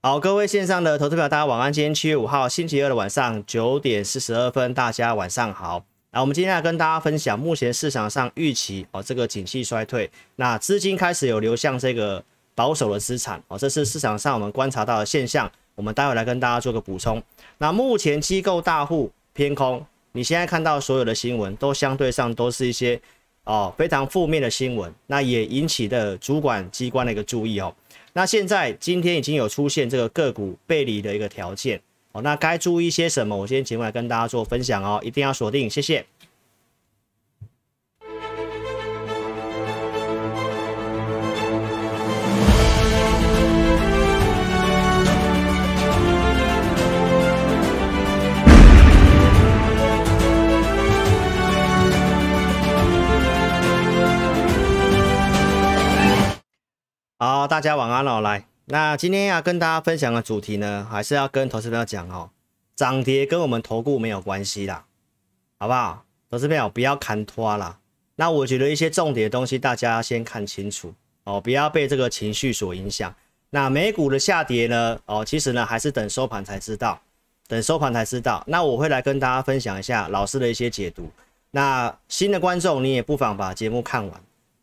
好，各位线上的投资者，大家晚安。今天七月五号星期二的晚上九点四十二分，大家晚上好。那我们今天来跟大家分享，目前市场上预期哦，这个景气衰退，那资金开始有流向这个保守的资产哦，这是市场上我们观察到的现象。我们待会来跟大家做个补充。那目前机构大户偏空，你现在看到所有的新闻都相对上都是一些哦非常负面的新闻，那也引起的主管机关的一个注意哦。那现在今天已经有出现这个个股背离的一个条件哦，那该注意些什么？我今天节目来跟大家做分享哦，一定要锁定，谢谢。好，大家晚安哦。来，那今天要跟大家分享的主题呢，还是要跟投资朋友讲哦，涨跌跟我们投顾没有关系啦，好不好？投资朋友不要看拖啦。那我觉得一些重点的东西，大家先看清楚哦，不要被这个情绪所影响。那美股的下跌呢，哦，其实呢还是等收盘才知道，等收盘才知道。那我会来跟大家分享一下老师的一些解读。那新的观众，你也不妨把节目看完。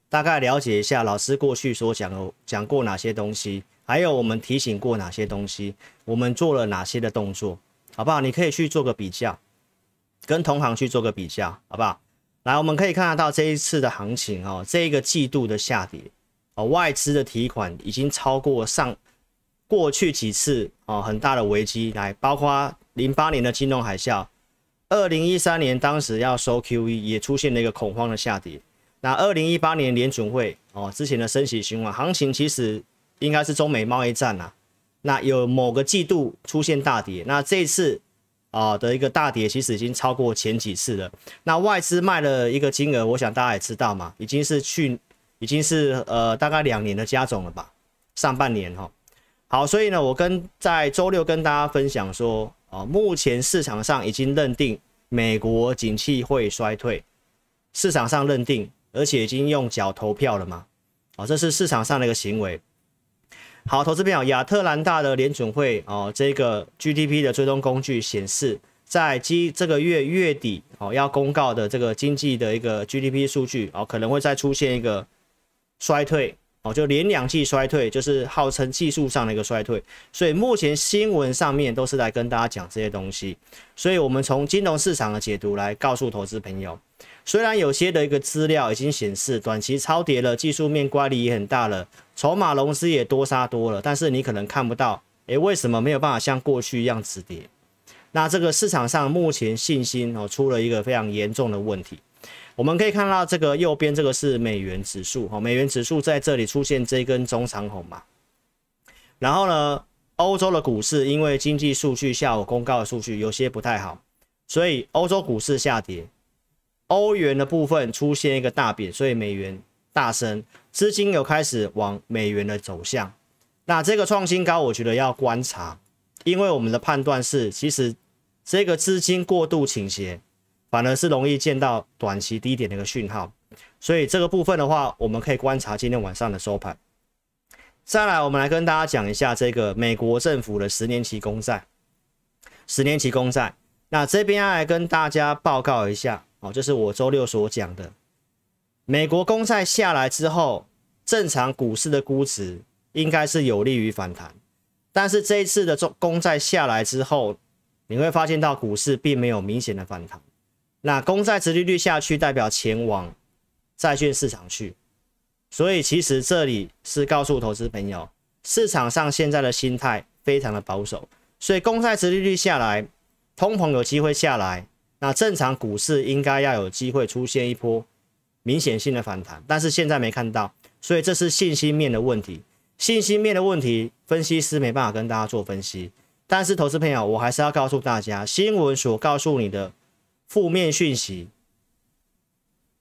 大概了解一下老师过去所讲的讲过哪些东西，还有我们提醒过哪些东西，我们做了哪些的动作，好不好？你可以去做个比较，跟同行去做个比较，好不好？来，我们可以看得到这一次的行情哦，这一个季度的下跌哦，外资的提款已经超过上过去几次哦很大的危机，来，包括零八年的金融海啸，二零一三年当时要收 QE 也出现了一个恐慌的下跌。那二零一八年联准会哦，之前的升息循环行情其实应该是中美贸易战呐。那有某个季度出现大跌，那这次啊的一个大跌其实已经超过前几次了。那外资卖了一个金额，我想大家也知道嘛，已经是去已经是呃大概两年的加总了吧，上半年哈。好，所以呢，我跟在周六跟大家分享说，哦，目前市场上已经认定美国景气会衰退，市场上认定。而且已经用脚投票了嘛？哦，这是市场上的一个行为。好，投资朋友，亚特兰大的联准会哦，这个 GDP 的追踪工具显示，在今这个月月底哦要公告的这个经济的一个 GDP 数据哦，可能会再出现一个衰退哦，就连两季衰退，就是号称技术上的一个衰退。所以目前新闻上面都是来跟大家讲这些东西。所以我们从金融市场的解读来告诉投资朋友。虽然有些的一个资料已经显示短期超跌了，技术面乖离也很大了，筹码融资也多杀多了，但是你可能看不到，诶，为什么没有办法像过去一样止跌？那这个市场上目前信心哦出了一个非常严重的问题。我们可以看到这个右边这个是美元指数哈，美元指数在这里出现这根中长红嘛。然后呢，欧洲的股市因为经济数据下午公告的数据有些不太好，所以欧洲股市下跌。欧元的部分出现一个大贬，所以美元大升，资金有开始往美元的走向。那这个创新高，我觉得要观察，因为我们的判断是，其实这个资金过度倾斜，反而是容易见到短期低点的一个讯号。所以这个部分的话，我们可以观察今天晚上的收盘。再来，我们来跟大家讲一下这个美国政府的十年期公债，十年期公债。那这边要来跟大家报告一下。哦，就是我周六所讲的，美国公债下来之后，正常股市的估值应该是有利于反弹，但是这一次的中公债下来之后，你会发现到股市并没有明显的反弹。那公债殖利率下去，代表前往债券市场去，所以其实这里是告诉投资朋友，市场上现在的心态非常的保守，所以公债殖利率下来，通膨有机会下来。那正常股市应该要有机会出现一波明显性的反弹，但是现在没看到，所以这是信心面的问题。信心面的问题，分析师没办法跟大家做分析。但是投资朋友，我还是要告诉大家，新闻所告诉你的负面讯息，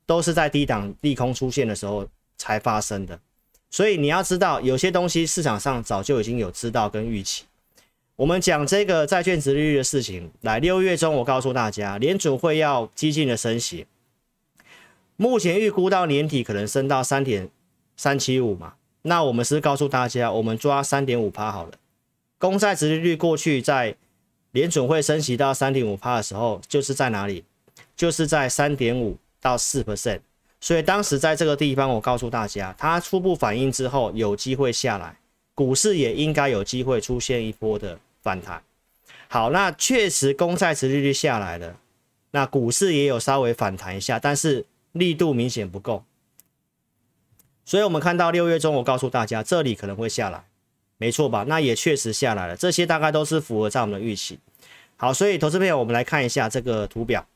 都是在低档利空出现的时候才发生的。所以你要知道，有些东西市场上早就已经有知道跟预期。我们讲这个债券值利率的事情，来六月中我告诉大家，联储会要激进的升息，目前预估到年底可能升到三点三七五嘛，那我们是告诉大家，我们抓三点五趴好了，公债殖利率过去在联准会升息到三点五帕的时候，就是在哪里？就是在三点五到四 percent。所以当时在这个地方，我告诉大家，它初步反应之后有机会下来，股市也应该有机会出现一波的反弹。好，那确实公债持利率下来了，那股市也有稍微反弹一下，但是力度明显不够。所以我们看到六月中，我告诉大家这里可能会下来，没错吧？那也确实下来了，这些大概都是符合在我们的预期。好，所以投资朋友，我们来看一下这个图表。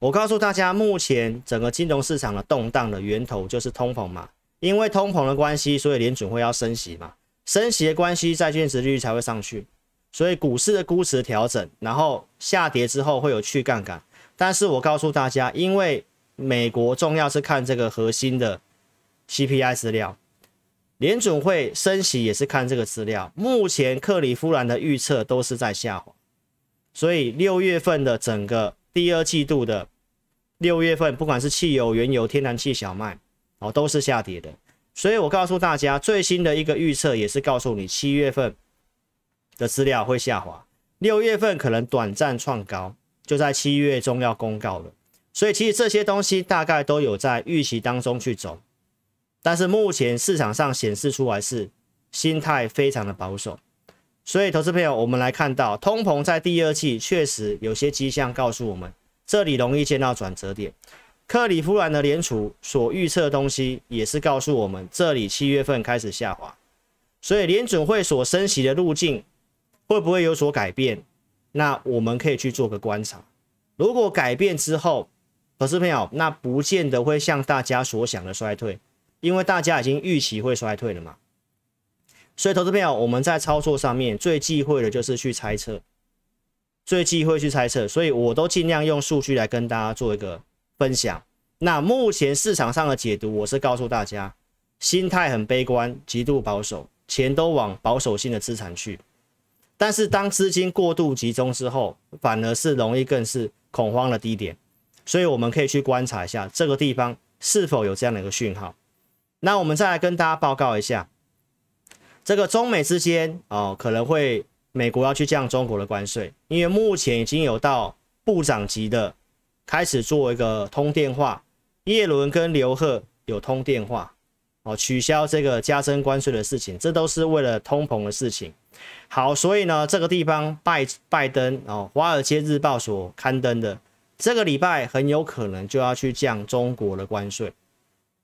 我告诉大家，目前整个金融市场的动荡的源头就是通膨嘛，因为通膨的关系，所以联准会要升息嘛，升息的关系，债券值利率才会上去，所以股市的估值调整，然后下跌之后会有去杠杆。但是我告诉大家，因为美国重要是看这个核心的 CPI 资料，联准会升息也是看这个资料，目前克里夫兰的预测都是在下滑，所以六月份的整个。第二季度的六月份，不管是汽油、原油、天然气、小麦，哦，都是下跌的。所以我告诉大家，最新的一个预测也是告诉你，七月份的资料会下滑，六月份可能短暂创高，就在七月中要公告了。所以其实这些东西大概都有在预期当中去走，但是目前市场上显示出来是心态非常的保守。所以，投资朋友，我们来看到通膨在第二季确实有些迹象告诉我们，这里容易见到转折点。克里夫兰的联储所预测的东西也是告诉我们，这里七月份开始下滑。所以，联准会所升息的路径会不会有所改变？那我们可以去做个观察。如果改变之后，投资朋友，那不见得会像大家所想的衰退，因为大家已经预期会衰退了嘛。所以，投资朋友，我们在操作上面最忌讳的就是去猜测，最忌讳去猜测，所以我都尽量用数据来跟大家做一个分享。那目前市场上的解读，我是告诉大家，心态很悲观，极度保守，钱都往保守性的资产去。但是，当资金过度集中之后，反而是容易更是恐慌的低点。所以，我们可以去观察一下这个地方是否有这样的一个讯号。那我们再来跟大家报告一下。这个中美之间哦，可能会美国要去降中国的关税，因为目前已经有到部长级的开始做一个通电话，叶伦跟刘鹤有通电话哦，取消这个加征关税的事情，这都是为了通膨的事情。好，所以呢，这个地方拜拜登哦，华尔街日报所刊登的，这个礼拜很有可能就要去降中国的关税。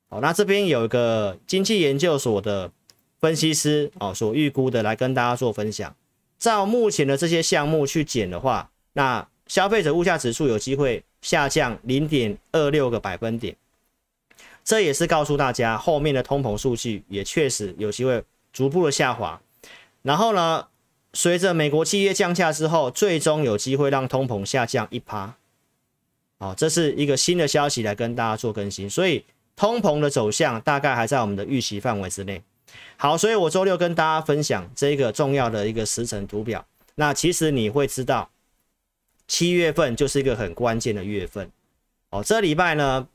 好，那这边有一个经济研究所的。分析师哦所预估的来跟大家做分享，照目前的这些项目去减的话，那消费者物价指数有机会下降零点二六个百分点，这也是告诉大家后面的通膨数据也确实有机会逐步的下滑。然后呢，随着美国企业降价之后，最终有机会让通膨下降一趴。哦，这是一个新的消息来跟大家做更新，所以通膨的走向大概还在我们的预期范围之内。好，所以我周六跟大家分享这一个重要的一个时程图表。那其实你会知道，七月份就是一个很关键的月份。哦，这礼拜呢，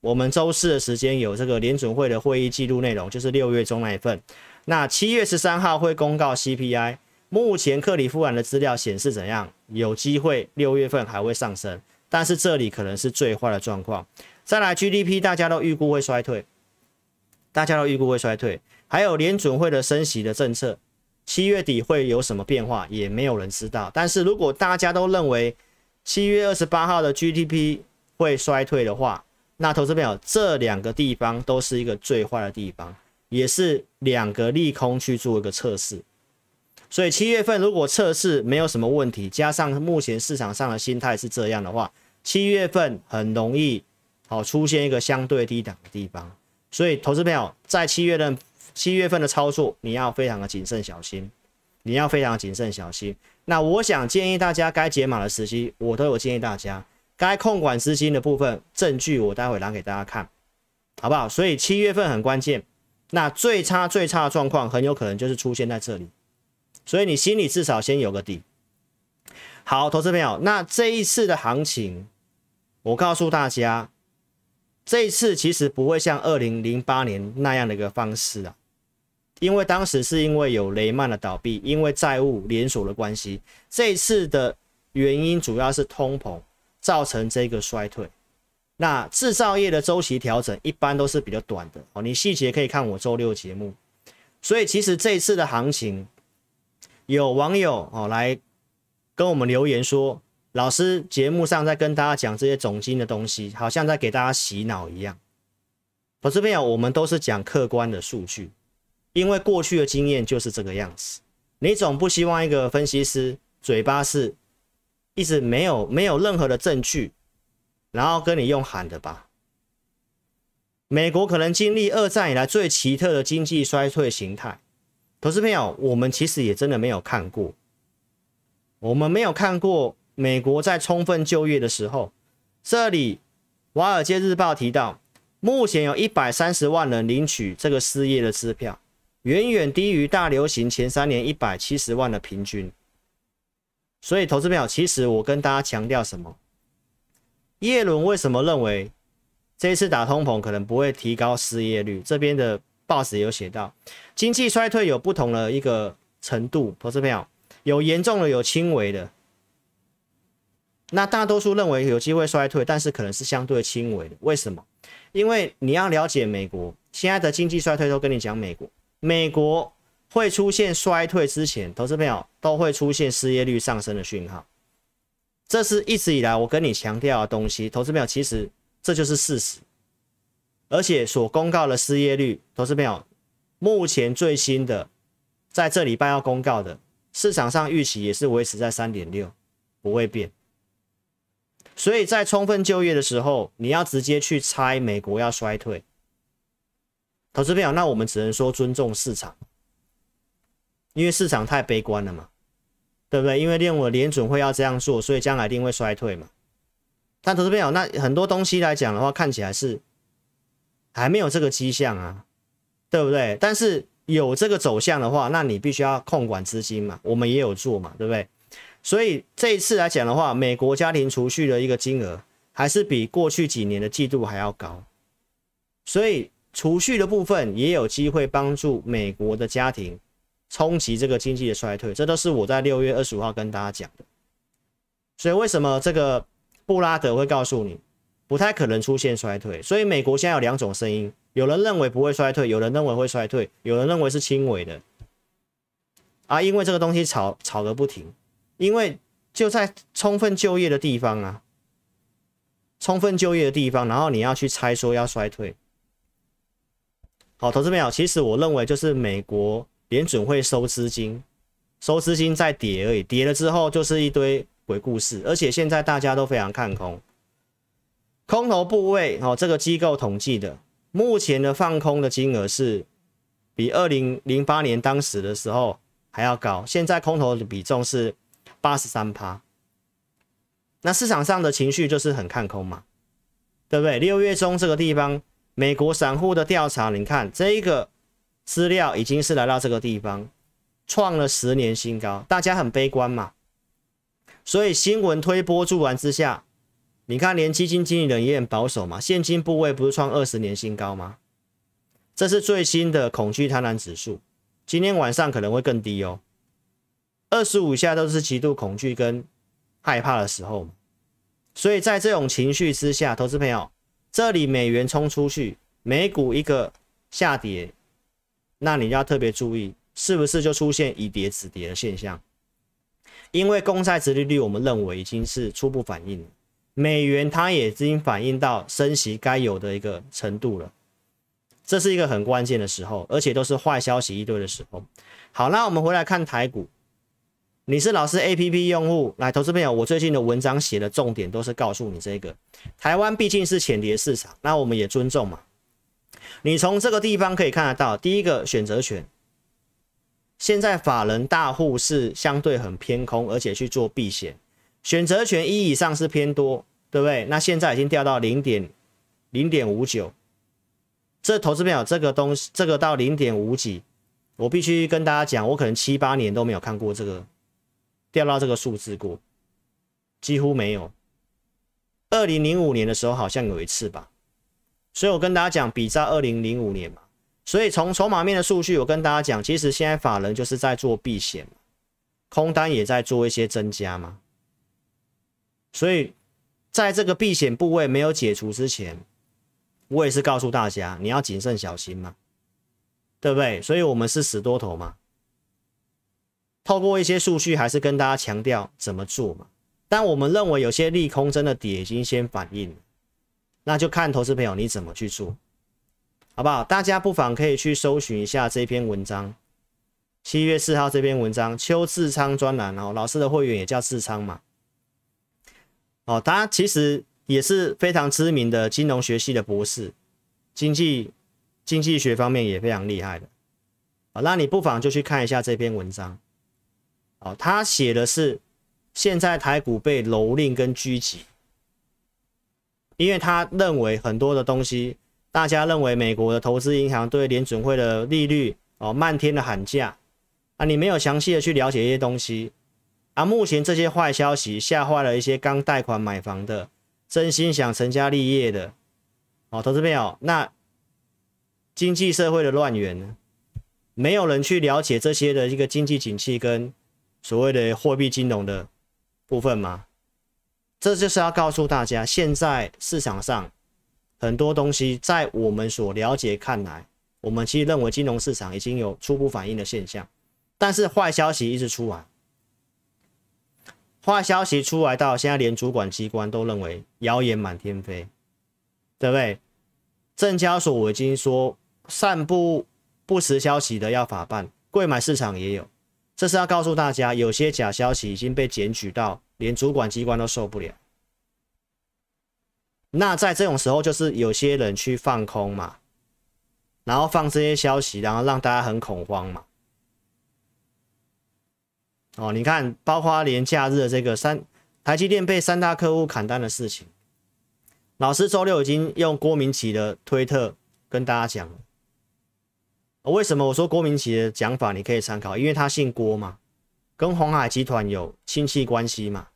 我们周四的时间有这个联准会的会议记录内容，就是六月中那一份。那七月十三号会公告 CPI，目前克里夫兰的资料显示怎样？有机会六月份还会上升，但是这里可能是最坏的状况。再来 GDP，大家都预估会衰退，大家都预估会衰退。还有联准会的升息的政策，七月底会有什么变化，也没有人知道。但是如果大家都认为七月二十八号的 GDP 会衰退的话，那投资朋友这两个地方都是一个最坏的地方，也是两个利空去做一个测试。所以七月份如果测试没有什么问题，加上目前市场上的心态是这样的话，七月份很容易好出现一个相对低档的地方。所以投资朋友在七月份。七月份的操作，你要非常的谨慎小心，你要非常谨慎小心。那我想建议大家，该解码的时机，我都有建议大家。该控管资金的部分证据，我待会拿给大家看，好不好？所以七月份很关键。那最差最差的状况，很有可能就是出现在这里。所以你心里至少先有个底。好，投资朋友，那这一次的行情，我告诉大家，这一次其实不会像二零零八年那样的一个方式啊。因为当时是因为有雷曼的倒闭，因为债务连锁的关系，这一次的原因主要是通膨造成这个衰退。那制造业的周期调整一般都是比较短的哦，你细节可以看我周六节目。所以其实这一次的行情，有网友哦来跟我们留言说，老师节目上在跟大家讲这些总金的东西，好像在给大家洗脑一样。投资朋友，我们都是讲客观的数据，因为过去的经验就是这个样子。你总不希望一个分析师嘴巴是一直没有没有任何的证据，然后跟你用喊的吧？美国可能经历二战以来最奇特的经济衰退形态，投资朋友，我们其实也真的没有看过，我们没有看过美国在充分就业的时候，这里《华尔街日报》提到，目前有一百三十万人领取这个失业的支票，远远低于大流行前三年一百七十万的平均。所以，投资朋友，其实我跟大家强调什么？耶伦为什么认为？这一次打通膨可能不会提高失业率，这边的报纸有写到，经济衰退有不同的一个程度，投资朋友有严重的，有轻微的。那大多数认为有机会衰退，但是可能是相对轻微的。为什么？因为你要了解美国现在的经济衰退，都跟你讲美国，美国会出现衰退之前，投资朋友都会出现失业率上升的讯号，这是一直以来我跟你强调的东西，投资朋友其实。这就是事实，而且所公告的失业率，投资朋友，目前最新的，在这礼拜要公告的，市场上预期也是维持在三点六，不会变。所以在充分就业的时候，你要直接去猜美国要衰退，投资朋友，那我们只能说尊重市场，因为市场太悲观了嘛，对不对？因为认为联准会要这样做，所以将来一定会衰退嘛。但投资朋友，那很多东西来讲的话，看起来是还没有这个迹象啊，对不对？但是有这个走向的话，那你必须要控管资金嘛，我们也有做嘛，对不对？所以这一次来讲的话，美国家庭储蓄的一个金额还是比过去几年的季度还要高，所以储蓄的部分也有机会帮助美国的家庭冲击这个经济的衰退，这都是我在六月二十五号跟大家讲的。所以为什么这个？布拉德会告诉你，不太可能出现衰退，所以美国现在有两种声音，有人认为不会衰退，有人认为会衰退，有人认为是轻微的。啊，因为这个东西吵吵个不停，因为就在充分就业的地方啊，充分就业的地方，然后你要去猜说要衰退。好，投资朋友，其实我认为就是美国联准会收资金，收资金再跌而已，跌了之后就是一堆。鬼故事，而且现在大家都非常看空，空头部位哦，这个机构统计的，目前的放空的金额是比二零零八年当时的时候还要高，现在空头的比重是八十三趴，那市场上的情绪就是很看空嘛，对不对？六月中这个地方，美国散户的调查，你看这一个资料已经是来到这个地方，创了十年新高，大家很悲观嘛。所以新闻推波助澜之下，你看连基金经理人也很保守嘛，现金部位不是创二十年新高吗？这是最新的恐惧贪婪指数，今天晚上可能会更低哦。二十五下都是极度恐惧跟害怕的时候，所以在这种情绪之下，投资朋友，这里美元冲出去，美股一个下跌，那你要特别注意，是不是就出现以跌止跌的现象？因为公债殖利率，我们认为已经是初步反应，美元它已经反映到升息该有的一个程度了，这是一个很关键的时候，而且都是坏消息一堆的时候。好，那我们回来看台股，你是老师 A P P 用户，来投资朋友，我最近的文章写的重点都是告诉你这个，台湾毕竟是浅碟市场，那我们也尊重嘛。你从这个地方可以看得到，第一个选择权。现在法人大户是相对很偏空，而且去做避险，选择权一以上是偏多，对不对？那现在已经掉到零点零点五九，这投资朋友这个东西，这个到零点五几，我必须跟大家讲，我可能七八年都没有看过这个掉到这个数字过，几乎没有。二零零五年的时候好像有一次吧，所以我跟大家讲，比在二零零五年嘛。所以从筹码面的数据，我跟大家讲，其实现在法人就是在做避险，空单也在做一些增加嘛。所以在这个避险部位没有解除之前，我也是告诉大家，你要谨慎小心嘛，对不对？所以我们是死多头嘛。透过一些数据，还是跟大家强调怎么做嘛。但我们认为有些利空真的底已经先反应了，那就看投资朋友你怎么去做。好不好？大家不妨可以去搜寻一下这篇文章，七月四号这篇文章，邱志昌专栏哦，老师的会员也叫志昌嘛。哦，他其实也是非常知名的金融学系的博士，经济经济学方面也非常厉害的。好，那你不妨就去看一下这篇文章。哦，他写的是现在台股被蹂躏跟狙击，因为他认为很多的东西。大家认为美国的投资银行对联准会的利率哦漫天的喊价啊，你没有详细的去了解一些东西啊。目前这些坏消息吓坏了一些刚贷款买房的，真心想成家立业的哦，投资朋友，那经济社会的乱源呢？没有人去了解这些的一个经济景气跟所谓的货币金融的部分吗？这就是要告诉大家，现在市场上。很多东西在我们所了解看来，我们其实认为金融市场已经有初步反应的现象，但是坏消息一直出来，坏消息出来到现在，连主管机关都认为谣言满天飞，对不对？证交所我已经说散布不实消息的要法办，贵买市场也有，这是要告诉大家，有些假消息已经被检举到，连主管机关都受不了。那在这种时候，就是有些人去放空嘛，然后放这些消息，然后让大家很恐慌嘛。哦，你看，包括连假日的这个三台积电被三大客户砍单的事情，老师周六已经用郭明奇的推特跟大家讲了。为什么我说郭明奇的讲法你可以参考？因为他姓郭嘛，跟红海集团有亲戚关系嘛。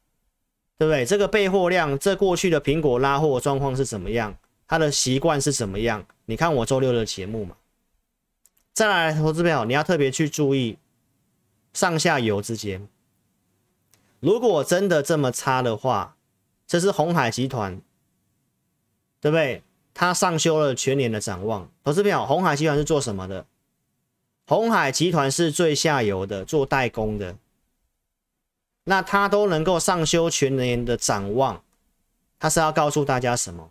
对不对？这个备货量，这过去的苹果拉货状况是怎么样？他的习惯是怎么样？你看我周六的节目嘛。再来，投资友，你要特别去注意上下游之间。如果真的这么差的话，这是红海集团，对不对？他上修了全年的展望。投资友，红海集团是做什么的？红海集团是最下游的，做代工的。那他都能够上修全年的展望，他是要告诉大家什么？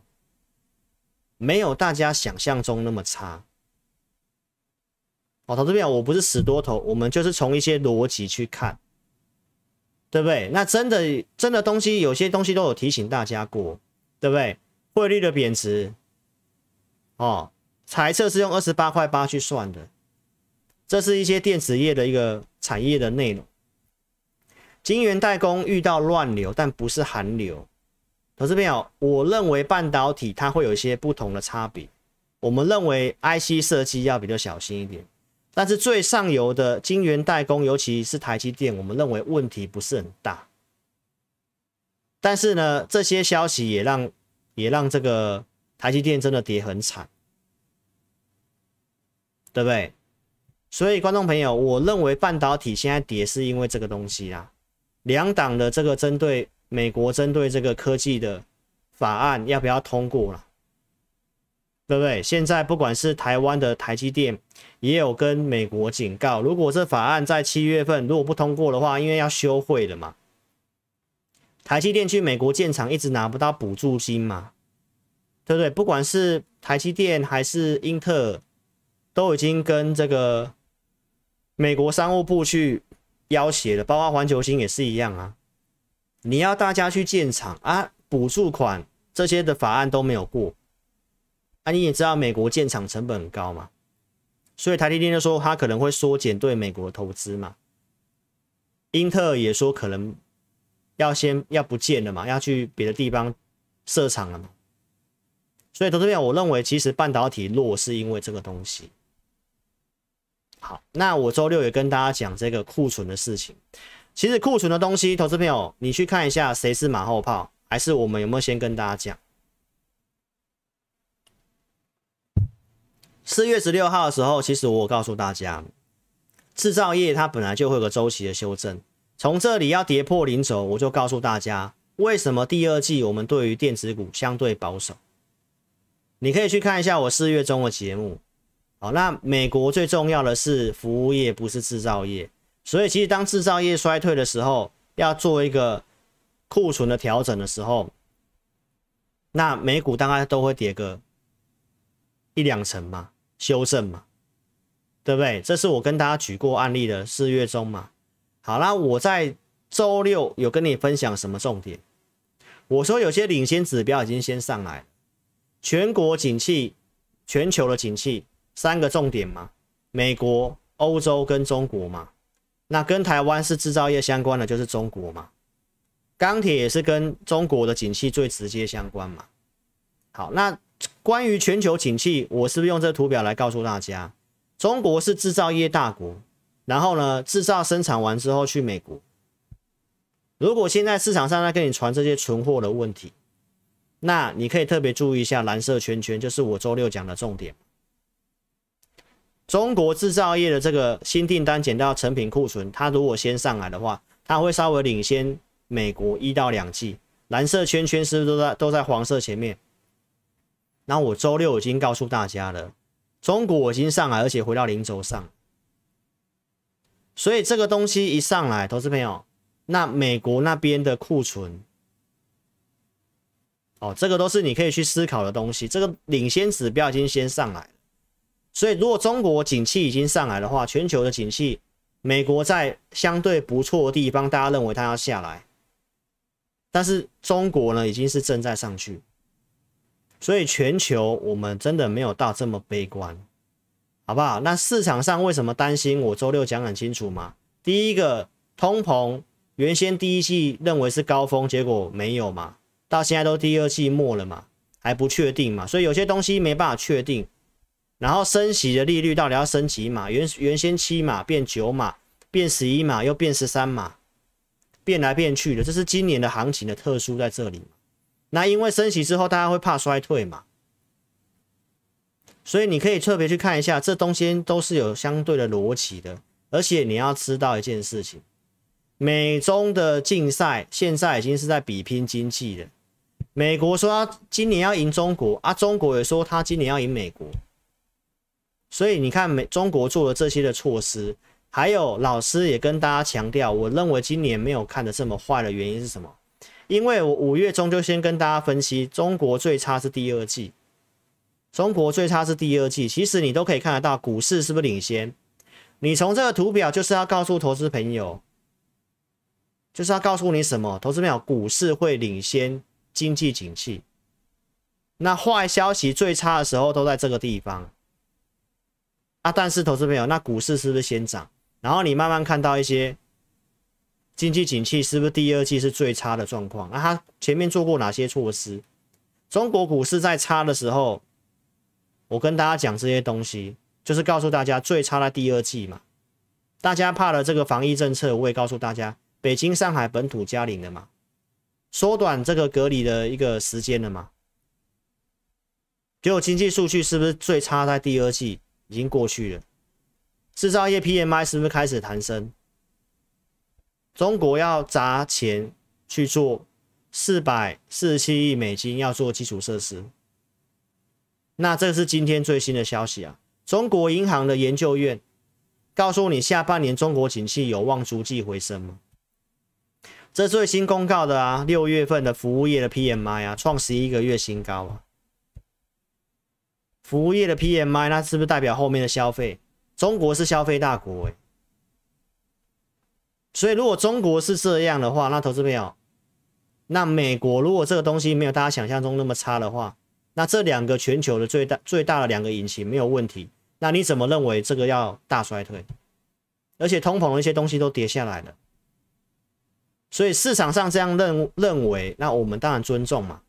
没有大家想象中那么差。哦，投资票我不是死多头，我们就是从一些逻辑去看，对不对？那真的真的东西，有些东西都有提醒大家过，对不对？汇率的贬值，哦，猜测是用二十八块八去算的，这是一些电子业的一个产业的内容。晶圆代工遇到乱流，但不是寒流。投资朋友，我认为半导体它会有一些不同的差别。我们认为 IC 设计要比较小心一点，但是最上游的晶圆代工，尤其是台积电，我们认为问题不是很大。但是呢，这些消息也让也让这个台积电真的跌很惨，对不对？所以观众朋友，我认为半导体现在跌是因为这个东西啦。两党的这个针对美国针对这个科技的法案要不要通过了？对不对？现在不管是台湾的台积电，也有跟美国警告，如果这法案在七月份如果不通过的话，因为要休会了嘛，台积电去美国建厂一直拿不到补助金嘛，对不对？不管是台积电还是英特尔，都已经跟这个美国商务部去。要挟的，包括环球星也是一样啊！你要大家去建厂啊，补助款这些的法案都没有过，啊，你也知道美国建厂成本很高嘛，所以台积电就说他可能会缩减对美国投资嘛，英特尔也说可能要先要不建了嘛，要去别的地方设厂了嘛，所以投资票我认为其实半导体弱是因为这个东西。好，那我周六也跟大家讲这个库存的事情。其实库存的东西，投资朋友，你去看一下，谁是马后炮，还是我们有没有先跟大家讲？四月十六号的时候，其实我告诉大家，制造业它本来就会有个周期的修正，从这里要跌破零轴，我就告诉大家为什么第二季我们对于电子股相对保守。你可以去看一下我四月中的节目。好，那美国最重要的是服务业，不是制造业。所以其实当制造业衰退的时候，要做一个库存的调整的时候，那美股大概都会跌个一两成嘛，修正嘛，对不对？这是我跟大家举过案例的四月中嘛。好，那我在周六有跟你分享什么重点？我说有些领先指标已经先上来。全国景气、全球的景气三个重点嘛，美国、欧洲跟中国嘛。那跟台湾是制造业相关的，就是中国嘛。钢铁也是跟中国的景气最直接相关嘛。好，那关于全球景气，我是不是用这图表来告诉大家？中国是制造业大国，然后呢，制造生产完之后去美国。如果现在市场上在跟你传这些存货的问题，那你可以特别注意一下蓝色圈圈，就是我周六讲的重点。中国制造业的这个新订单减到成品库存，它如果先上来的话，它会稍微领先美国一到两季。蓝色圈圈是不是都在都在黄色前面？那我周六已经告诉大家了，中国已经上来，而且回到零轴上。所以这个东西一上来，投资朋友，那美国那边的库存。哦，这个都是你可以去思考的东西。这个领先指标已经先上来，所以如果中国景气已经上来的话，全球的景气，美国在相对不错的地方，大家认为它要下来，但是中国呢已经是正在上去，所以全球我们真的没有到这么悲观，好不好？那市场上为什么担心？我周六讲很清楚嘛。第一个，通膨原先第一季认为是高峰，结果没有嘛。到现在都第二季末了嘛，还不确定嘛，所以有些东西没办法确定。然后升息的利率到底要升几码？原原先七码变九码，变十一码，又变十三码，变来变去的，这是今年的行情的特殊在这里。那因为升息之后，大家会怕衰退嘛，所以你可以特别去看一下，这东西都是有相对的逻辑的。而且你要知道一件事情，美中的竞赛现在已经是在比拼经济了。美国说他今年要赢中国啊，中国也说他今年要赢美国，所以你看美中国做了这些的措施，还有老师也跟大家强调，我认为今年没有看的这么坏的原因是什么？因为我五月中就先跟大家分析，中国最差是第二季，中国最差是第二季，其实你都可以看得到股市是不是领先？你从这个图表就是要告诉投资朋友，就是要告诉你什么？投资朋友，股市会领先。经济景气，那坏消息最差的时候都在这个地方啊。但是投资朋友，那股市是不是先涨？然后你慢慢看到一些经济景气是不是第二季是最差的状况？那他前面做过哪些措施？中国股市在差的时候，我跟大家讲这些东西，就是告诉大家最差的第二季嘛。大家怕了这个防疫政策，我也告诉大家，北京、上海本土加零的嘛。缩短这个隔离的一个时间了嘛？结果经济数据是不是最差在第二季已经过去了？制造业 PMI 是不是开始弹升？中国要砸钱去做四百四十七亿美金要做基础设施，那这是今天最新的消息啊！中国银行的研究院告诉你，下半年中国景气有望逐季回升吗？这最新公告的啊，六月份的服务业的 PMI 啊，创十一个月新高啊。服务业的 PMI，那是不是代表后面的消费？中国是消费大国哎，所以如果中国是这样的话，那投资朋友，那美国如果这个东西没有大家想象中那么差的话，那这两个全球的最大最大的两个引擎没有问题，那你怎么认为这个要大衰退？而且通膨的一些东西都跌下来了。所以市场上这样认认为，那我们当然尊重嘛，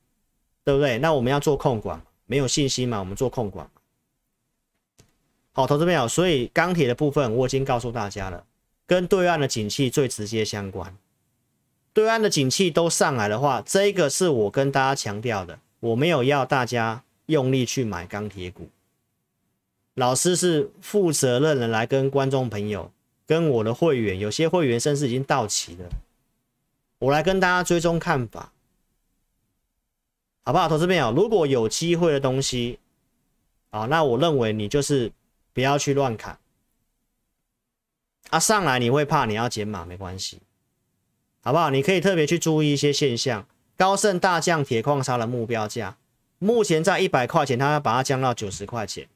对不对？那我们要做控管，没有信心嘛，我们做控管。好，投资朋友，所以钢铁的部分我已经告诉大家了，跟对岸的景气最直接相关。对岸的景气都上来的话，这个是我跟大家强调的，我没有要大家用力去买钢铁股，老师是负责任的来跟观众朋友、跟我的会员，有些会员甚至已经到齐了，我来跟大家追踪看法，好不好？投资朋友，如果有机会的东西，啊，那我认为你就是不要去乱砍，啊，上来你会怕，你要减码没关系，好不好？你可以特别去注意一些现象，高盛大降铁矿砂的目标价，目前在一百块钱，它要把它降到九十块钱。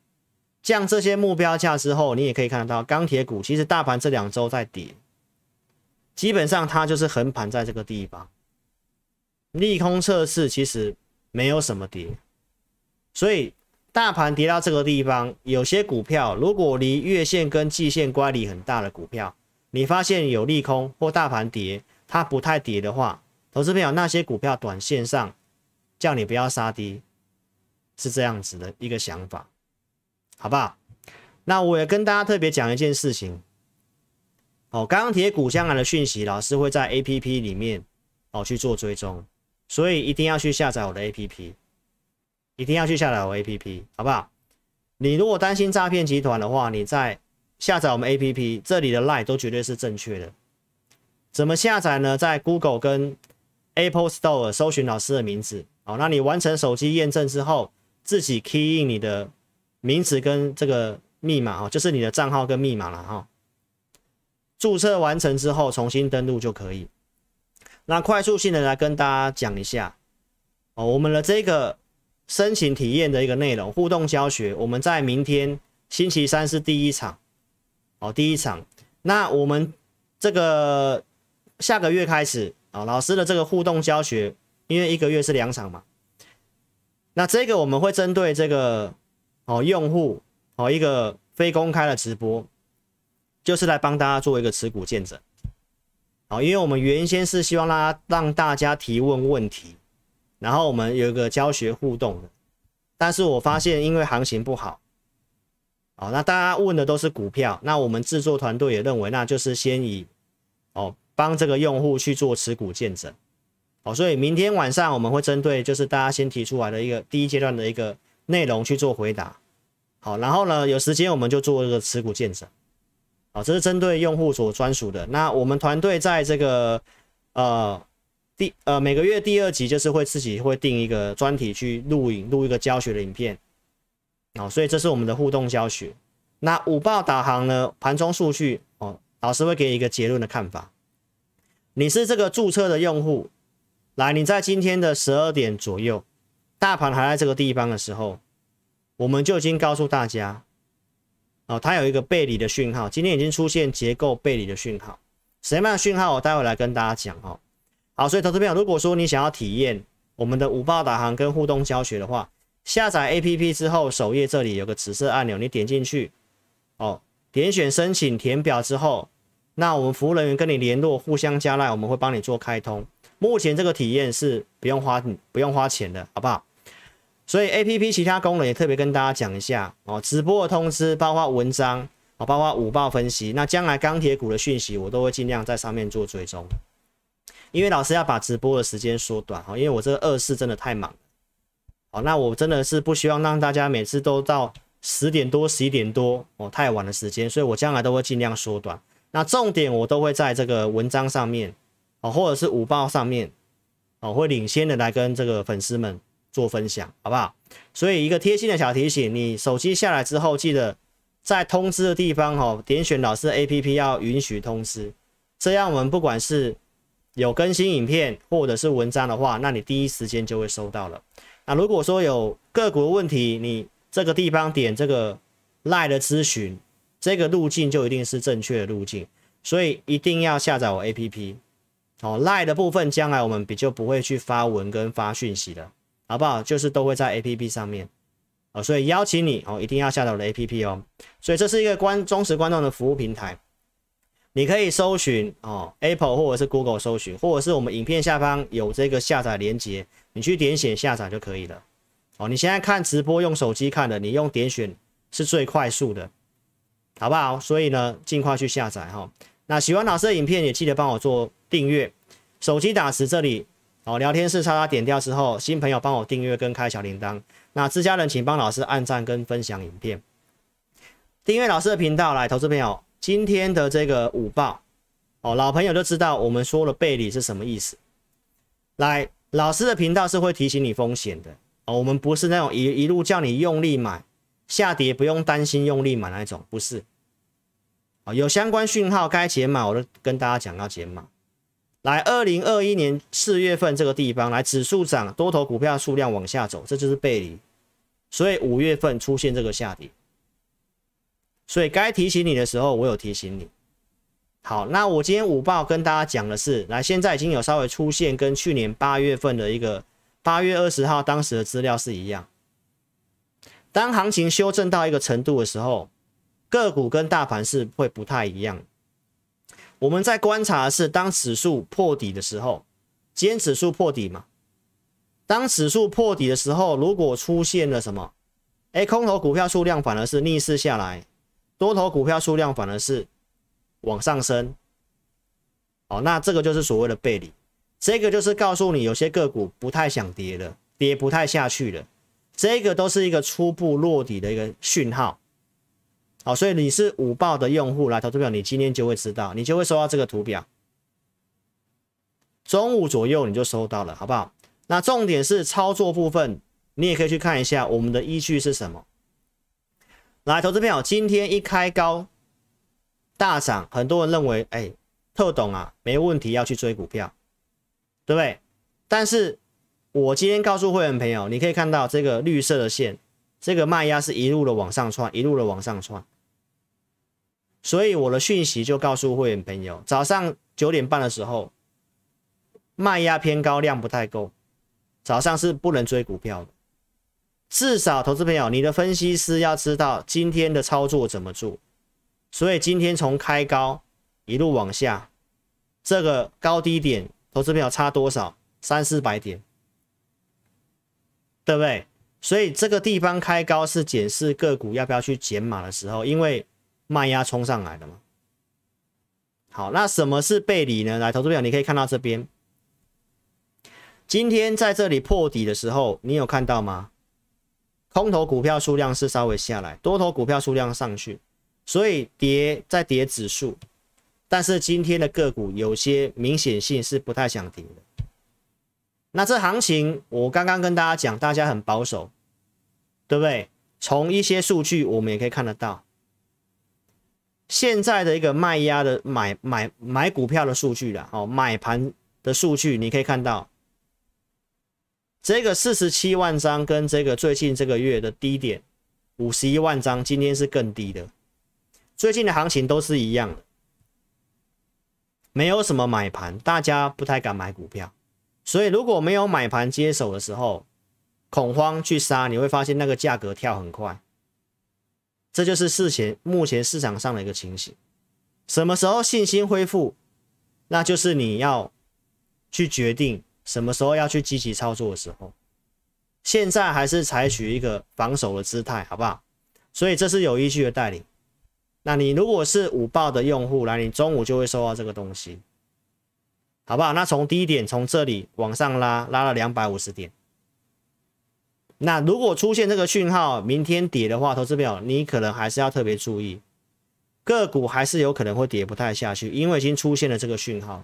降这些目标价之后，你也可以看得到钢铁股，其实大盘这两周在跌，基本上它就是横盘在这个地方，利空测试其实没有什么跌，所以大盘跌到这个地方，有些股票如果离月线跟季线乖离很大的股票，你发现有利空或大盘跌，它不太跌的话，投资朋友那些股票短线上叫你不要杀低，是这样子的一个想法。好不好？那我也跟大家特别讲一件事情。哦，钢铁股将来的讯息，老师会在 A P P 里面哦去做追踪，所以一定要去下载我的 A P P，一定要去下载我 A P P，好不好？你如果担心诈骗集团的话，你在下载我们 A P P，这里的 line 都绝对是正确的。怎么下载呢？在 Google 跟 Apple Store 搜寻老师的名字，哦，那你完成手机验证之后，自己 key in 你的。名词跟这个密码哦，就是你的账号跟密码了哈。注册完成之后，重新登录就可以。那快速性的来跟大家讲一下哦，我们的这个申请体验的一个内容互动教学，我们在明天星期三是第一场哦，第一场。那我们这个下个月开始啊，老师的这个互动教学，因为一个月是两场嘛，那这个我们会针对这个。哦，用户哦，一个非公开的直播，就是来帮大家做一个持股见证。好，因为我们原先是希望让让大家提问问题，然后我们有一个教学互动的。但是我发现因为行情不好，哦，那大家问的都是股票，那我们制作团队也认为，那就是先以哦帮这个用户去做持股见证。哦，所以明天晚上我们会针对就是大家先提出来的一个第一阶段的一个。内容去做回答，好，然后呢，有时间我们就做这个持股见证，好，这是针对用户所专属的。那我们团队在这个呃第呃每个月第二集就是会自己会定一个专题去录影录一个教学的影片，好，所以这是我们的互动教学。那五报导航呢，盘中数据哦，老师会给你一个结论的看法。你是这个注册的用户，来，你在今天的十二点左右。大盘还在这个地方的时候，我们就已经告诉大家，哦，它有一个背离的讯号，今天已经出现结构背离的讯号，什么样的讯号？我待会来跟大家讲哦。好，所以投资朋友，如果说你想要体验我们的五报导航跟互动教学的话，下载 APP 之后，首页这里有个紫色按钮，你点进去，哦，点选申请填表之后，那我们服务人员跟你联络，互相加赖，我们会帮你做开通。目前这个体验是不用花不用花钱的，好不好？所以 A P P 其他功能也特别跟大家讲一下哦，直播的通知，包括文章哦，包括午报分析。那将来钢铁股的讯息，我都会尽量在上面做追踪，因为老师要把直播的时间缩短哈，因为我这个二四真的太忙哦，那我真的是不希望让大家每次都到十点多、十一点多哦，太晚的时间，所以我将来都会尽量缩短。那重点我都会在这个文章上面。哦，或者是午报上面，哦，会领先的来跟这个粉丝们做分享，好不好？所以一个贴心的小提醒，你手机下来之后，记得在通知的地方，哦，点选老师 A P P 要允许通知，这样我们不管是有更新影片或者是文章的话，那你第一时间就会收到了。那如果说有个股问题，你这个地方点这个赖的咨询，这个路径就一定是正确的路径，所以一定要下载我 A P P。哦，赖的部分将来我们比较不会去发文跟发讯息了，好不好？就是都会在 A P P 上面，哦，所以邀请你哦，一定要下载我的 A P P 哦。所以这是一个观忠实观众的服务平台，你可以搜寻哦，Apple 或者是 Google 搜寻，或者是我们影片下方有这个下载连接，你去点选下载就可以了。哦，你现在看直播用手机看的，你用点选是最快速的，好不好？所以呢，尽快去下载哈。那喜欢老师的影片也记得帮我做。订阅，手机打字这里好，聊天室叉叉点掉之后，新朋友帮我订阅跟开小铃铛。那自家人请帮老师按赞跟分享影片。订阅老师的频道来，投资朋友，今天的这个午报哦，老朋友就知道我们说了背离是什么意思。来，老师的频道是会提醒你风险的哦，我们不是那种一一路叫你用力买，下跌不用担心用力买那种，不是。啊，有相关讯号该解码，我都跟大家讲要解码。来，二零二一年四月份这个地方，来指数涨，多头股票数量往下走，这就是背离，所以五月份出现这个下跌，所以该提醒你的时候，我有提醒你。好，那我今天午报跟大家讲的是，来，现在已经有稍微出现跟去年八月份的一个八月二十号当时的资料是一样，当行情修正到一个程度的时候，个股跟大盘是会不太一样。我们在观察的是，当指数破底的时候，今天指数破底嘛？当指数破底的时候，如果出现了什么？哎，空头股票数量反而是逆势下来，多头股票数量反而是往上升。哦，那这个就是所谓的背离，这个就是告诉你有些个股不太想跌了，跌不太下去了，这个都是一个初步落底的一个讯号。好，所以你是五报的用户来投资表，你今天就会知道，你就会收到这个图表。中午左右你就收到了，好不好？那重点是操作部分，你也可以去看一下我们的依据是什么。来，投资票，今天一开高大涨，很多人认为，哎，特懂啊，没问题，要去追股票，对不对？但是我今天告诉会员朋友，你可以看到这个绿色的线，这个卖压是一路的往上窜，一路的往上窜。所以我的讯息就告诉会员朋友，早上九点半的时候，卖压偏高，量不太够，早上是不能追股票的。至少投资朋友，你的分析师要知道今天的操作怎么做。所以今天从开高一路往下，这个高低点，投资朋友差多少？三四百点，对不对？所以这个地方开高是检视个股要不要去减码的时候，因为。卖压冲上来的嘛，好，那什么是背离呢？来，投资表你可以看到这边，今天在这里破底的时候，你有看到吗？空头股票数量是稍微下来，多头股票数量上去，所以跌在跌指数，但是今天的个股有些明显性是不太想跌的。那这行情我刚刚跟大家讲，大家很保守，对不对？从一些数据我们也可以看得到。现在的一个卖压的买买买股票的数据了，哦，买盘的数据你可以看到，这个四十七万张跟这个最近这个月的低点五十一万张，今天是更低的。最近的行情都是一样的，没有什么买盘，大家不太敢买股票，所以如果没有买盘接手的时候，恐慌去杀，你会发现那个价格跳很快。这就是事前目前市场上的一个情形，什么时候信心恢复，那就是你要去决定什么时候要去积极操作的时候。现在还是采取一个防守的姿态，好不好？所以这是有依据的带领。那你如果是五报的用户来，你中午就会收到这个东西，好不好？那从低点从这里往上拉，拉了两百五十点。那如果出现这个讯号，明天跌的话，投资表你可能还是要特别注意，个股还是有可能会跌不太下去，因为已经出现了这个讯号，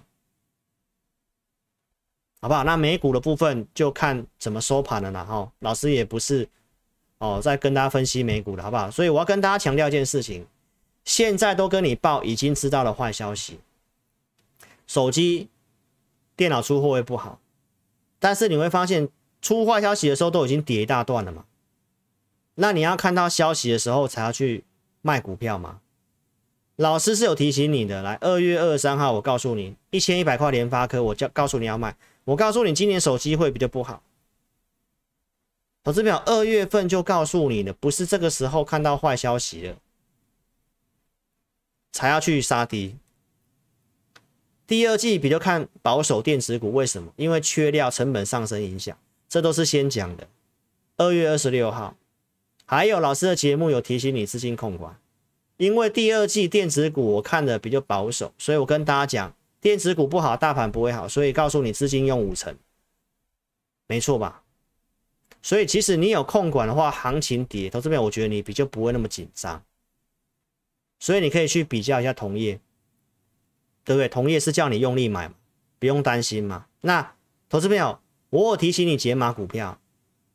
好不好？那美股的部分就看怎么收盘了啦。哈，老师也不是哦，在跟大家分析美股的好不好？所以我要跟大家强调一件事情，现在都跟你报已经知道了坏消息，手机、电脑出货会不好，但是你会发现。出坏消息的时候都已经跌一大段了嘛，那你要看到消息的时候才要去卖股票吗？老师是有提醒你的，来二月二十三号我告诉你一千一百块联发科，我叫告诉你要卖，我告诉你今年手机会比较不好。投资表二月份就告诉你了，不是这个时候看到坏消息了才要去杀低。第二季比较看保守电子股，为什么？因为缺料、成本上升影响。这都是先讲的。二月二十六号，还有老师的节目有提醒你资金控管，因为第二季电子股我看的比较保守，所以我跟大家讲，电子股不好，大盘不会好，所以告诉你资金用五成，没错吧？所以其实你有控管的话，行情跌，投资面我觉得你比较不会那么紧张。所以你可以去比较一下同业，对不对？同业是叫你用力买，不用担心嘛。那投资朋友，我有提醒你解码股票，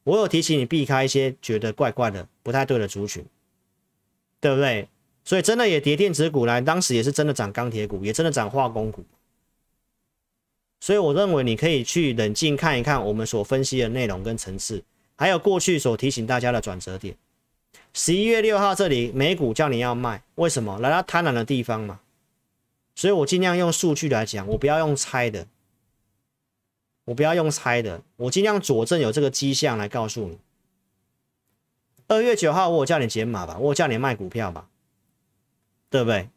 我有提醒你避开一些觉得怪怪的、不太对的族群，对不对？所以真的也跌电子股来，当时也是真的涨钢铁股，也真的涨化工股。所以我认为你可以去冷静看一看我们所分析的内容跟层次，还有过去所提醒大家的转折点。十一月六号这里美股叫你要卖，为什么？来到贪婪的地方嘛。所以我尽量用数据来讲，我不要用猜的，我不要用猜的，我尽量佐证有这个迹象来告诉你。二月九号我叫你减码吧，我叫你卖股票吧。对不对？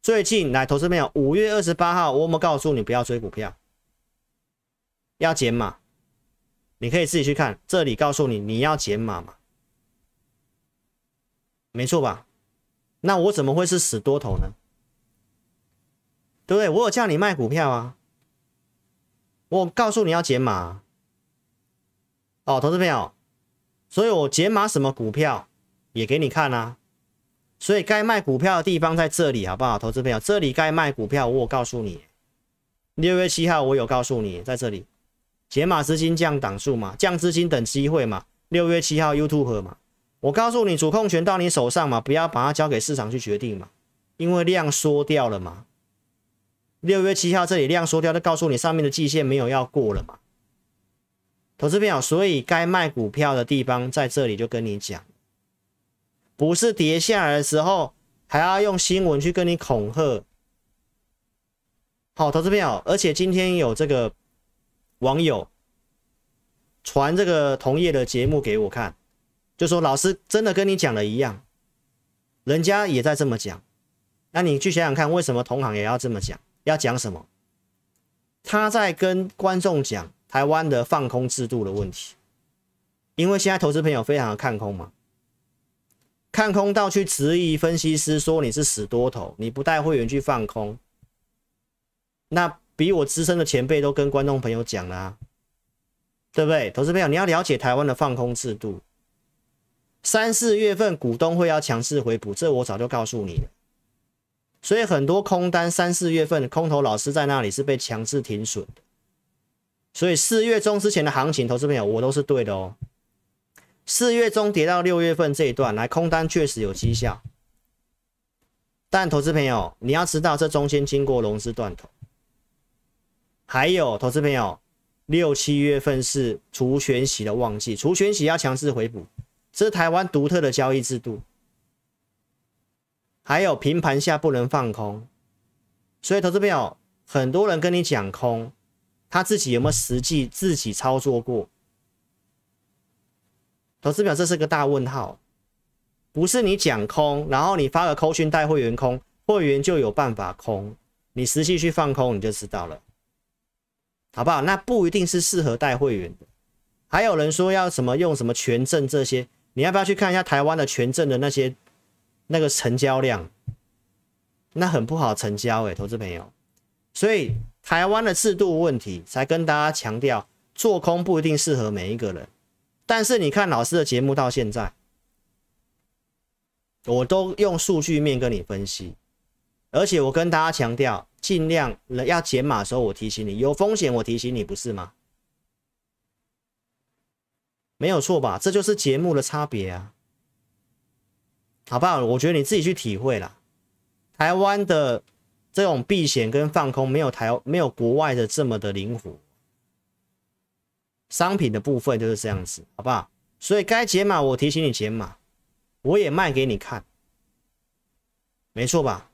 最近来投资朋友，五月二十八号，我们告诉你不要追股票，要减码。你可以自己去看，这里告诉你你要减码嘛，没错吧？那我怎么会是死多头呢？对不对？我有叫你卖股票啊，我告诉你要减码。哦，投资朋友，所以我减码什么股票也给你看啊。所以该卖股票的地方在这里，好不好，投资朋友？这里该卖股票，我告诉你。六月七号我有告诉你，在这里解码资金降档数嘛，降资金等机会嘛。六月七号 YouTube 嘛，我告诉你主控权到你手上嘛，不要把它交给市场去决定嘛，因为量缩掉了嘛。六月七号这里量缩掉，就告诉你上面的季线没有要过了嘛。投资朋友，所以该卖股票的地方在这里，就跟你讲。不是跌下来的时候，还要用新闻去跟你恐吓。好，投资朋友，而且今天有这个网友传这个同业的节目给我看，就说老师真的跟你讲的一样，人家也在这么讲。那你去想想看，为什么同行也要这么讲？要讲什么？他在跟观众讲台湾的放空制度的问题，因为现在投资朋友非常的看空嘛。看空到去质疑分析师说你是死多头，你不带会员去放空，那比我资深的前辈都跟观众朋友讲了，对不对？投资朋友，你要了解台湾的放空制度，三四月份股东会要强势回补，这我早就告诉你了。所以很多空单三四月份空头老师在那里是被强制停损，所以四月中之前的行情，投资朋友我都是对的哦。四月中跌到六月份这一段来空单确实有绩效，但投资朋友你要知道这中间经过融资断头，还有投资朋友六七月份是除权息的旺季，除权息要强制回补，这是台湾独特的交易制度。还有平盘下不能放空，所以投资朋友很多人跟你讲空，他自己有没有实际自己操作过？投资表这是个大问号，不是你讲空，然后你发个扣讯带会员空，会员就有办法空，你实际去放空你就知道了，好不好？那不一定是适合带会员的，还有人说要什么用什么权证这些，你要不要去看一下台湾的权证的那些那个成交量？那很不好成交诶，投资朋友，所以台湾的制度问题才跟大家强调，做空不一定适合每一个人。但是你看老师的节目到现在，我都用数据面跟你分析，而且我跟大家强调，尽量要减码的时候，我提醒你有风险，我提醒你不是吗？没有错吧？这就是节目的差别啊，好不好？我觉得你自己去体会啦。台湾的这种避险跟放空，没有台没有国外的这么的灵活。商品的部分就是这样子，好不好？所以该解码，我提醒你解码，我也卖给你看，没错吧？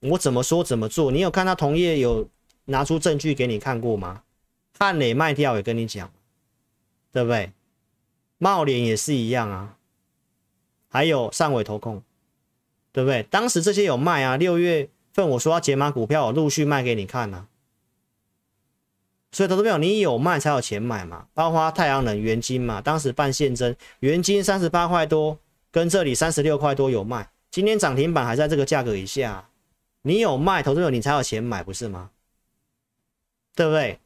我怎么说怎么做？你有看到同业有拿出证据给你看过吗？汉磊卖掉也跟你讲，对不对？茂联也是一样啊，还有上尾投控，对不对？当时这些有卖啊，六月份我说要解码股票，我陆续卖给你看啊。所以投资朋友，你有卖才有钱买嘛，包括太阳能、元金嘛，当时办现增，元金三十八块多，跟这里三十六块多有卖，今天涨停板还在这个价格以下，你有卖，投资友你才有钱买，不是吗？对不对？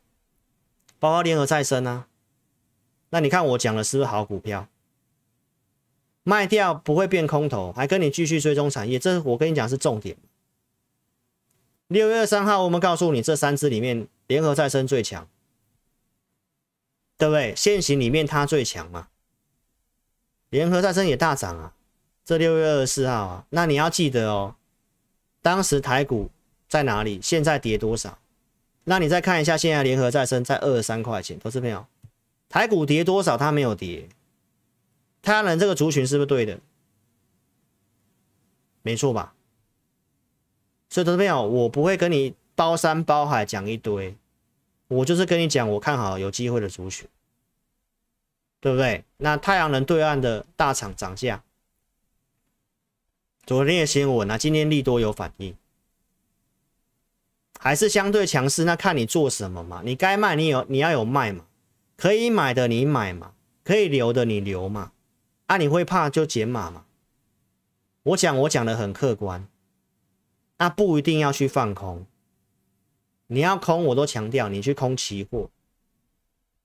包括联合再生啊，那你看我讲的是不是好股票？卖掉不会变空头，还跟你继续追踪产业，这我跟你讲是重点。六月二三号，我们告诉你这三只里面，联合再生最强，对不对？现行里面它最强嘛，联合再生也大涨啊。这六月二十四号啊，那你要记得哦，当时台股在哪里？现在跌多少？那你再看一下，现在联合再生在二十三块钱，投资朋友，台股跌多少？它没有跌。太阳能这个族群是不是对的？没错吧？所以投资朋友，我不会跟你包山包海讲一堆，我就是跟你讲我看好有机会的族群，对不对？那太阳能对岸的大厂涨价。昨天的新闻啊，今天利多有反应，还是相对强势。那看你做什么嘛，你该卖你有你要有卖嘛，可以买的你买嘛，可以留的你留嘛。啊，你会怕就减码嘛。我讲我讲的很客观，那不一定要去放空。你要空，我都强调你去空期货，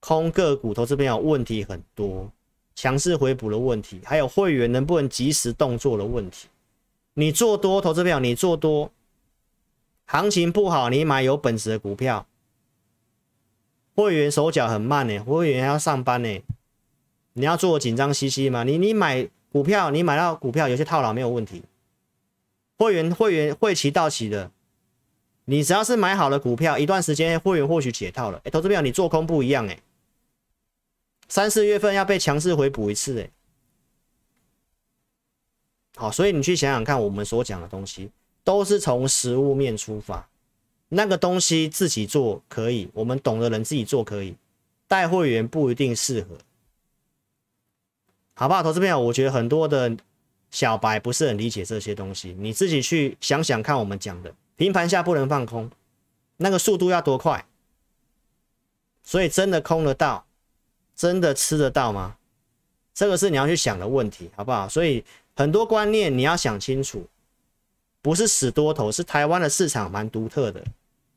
空个股投资朋友问题很多，强势回补的问题，还有会员能不能及时动作的问题。你做多投资票，你做多，行情不好，你买有本事的股票。会员手脚很慢呢，会员要上班呢，你要做紧张兮兮吗？你你买股票，你买到股票有些套牢没有问题。会员会员会期到期的，你只要是买好了股票，一段时间会员或许解套了。哎，投资票你做空不一样哎，三四月份要被强势回补一次哎。好，所以你去想想看，我们所讲的东西都是从实物面出发。那个东西自己做可以，我们懂的人自己做可以，带会员不一定适合，好不好？投资朋友，我觉得很多的小白不是很理解这些东西，你自己去想想看，我们讲的平盘下不能放空，那个速度要多快？所以真的空得到，真的吃得到吗？这个是你要去想的问题，好不好？所以。很多观念你要想清楚，不是死多头，是台湾的市场蛮独特的，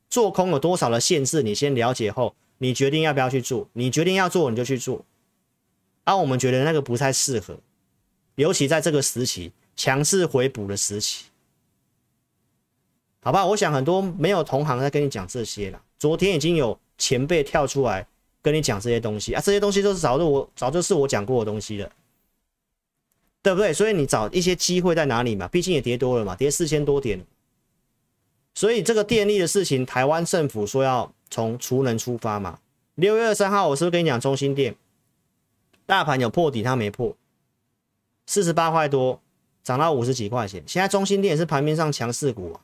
做空有多少的限制，你先了解后，你决定要不要去做，你决定要做你就去做，啊我们觉得那个不太适合，尤其在这个时期强势回补的时期，好吧？我想很多没有同行在跟你讲这些了，昨天已经有前辈跳出来跟你讲这些东西啊，这些东西都是早就我早就是我讲过的东西了。对不对？所以你找一些机会在哪里嘛？毕竟也跌多了嘛，跌四千多点。所以这个电力的事情，台湾政府说要从储能出发嘛。六月二三号，我是不是跟你讲中心店大盘有破底，它没破，四十八块多涨到五十几块钱。现在中心店也是盘面上强势股啊。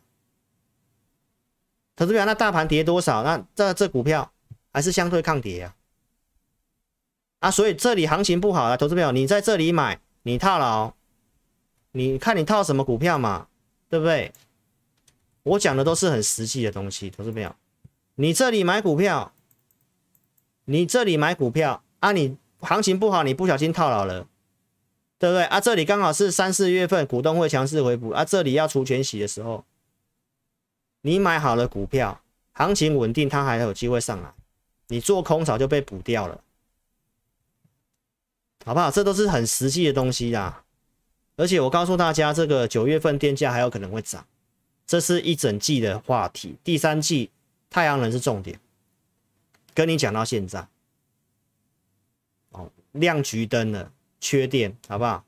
投资表，那大盘跌多少？那这这股票还是相对抗跌啊。啊，所以这里行情不好啊，投资表，你在这里买。你套牢，你看你套什么股票嘛，对不对？我讲的都是很实际的东西，投资朋友，你这里买股票，你这里买股票啊，你行情不好，你不小心套牢了，对不对啊？这里刚好是三四月份股东会强势回补啊，这里要除权息的时候，你买好了股票，行情稳定，它还有机会上来，你做空早就被补掉了。好不好？这都是很实际的东西啦。而且我告诉大家，这个九月份电价还有可能会涨，这是一整季的话题。第三季太阳能是重点，跟你讲到现在，亮橘灯了，缺电，好不好？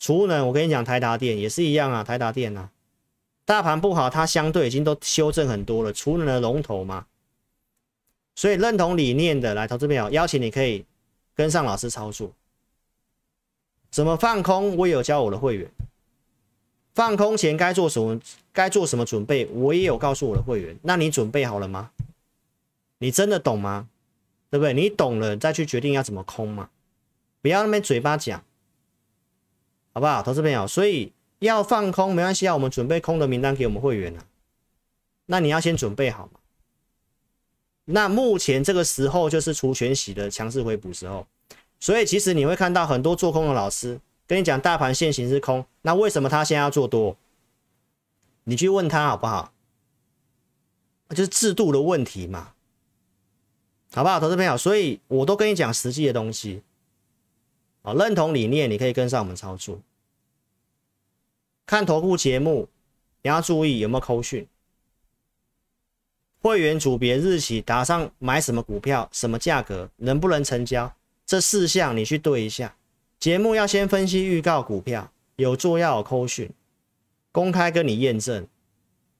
储能我跟你讲，台达电也是一样啊，台达电啊，大盘不好，它相对已经都修正很多了，储能的龙头嘛。所以认同理念的来投资朋友，邀请你可以跟上老师操作。怎么放空？我也有教我的会员，放空前该做什么？该做什么准备？我也有告诉我的会员。那你准备好了吗？你真的懂吗？对不对？你懂了再去决定要怎么空嘛？不要那边嘴巴讲，好不好？投资朋友，所以要放空没关系啊，我们准备空的名单给我们会员了。那你要先准备好嘛？那目前这个时候就是除权洗的强势回补时候。所以其实你会看到很多做空的老师跟你讲大盘现行是空，那为什么他现在要做多？你去问他好不好？就是制度的问题嘛，好不好，投资朋友？所以我都跟你讲实际的东西，认同理念你可以跟上我们操作，看投顾节目，你要注意有没有扣讯。会员组别日期打上买什么股票，什么价格，能不能成交，这四项你去对一下。节目要先分析预告股票，有做要有扣讯，公开跟你验证，